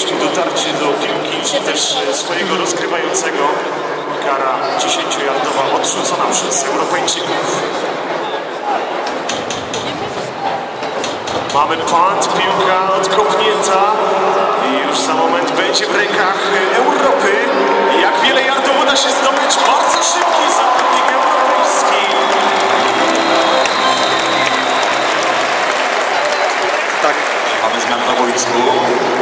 zrobić dotarcie do piłki, czy też e, swojego rozgrywającego. Kara 10-jardowa odrzucona przez Europejczyków. Mamy punt, piłka odkopnięta i już za moment będzie w rękach Europy. Jak wiele yardów uda się zdobyć? Bardzo szybki zawodnik europejski. Tak, mamy zmianę na boisku.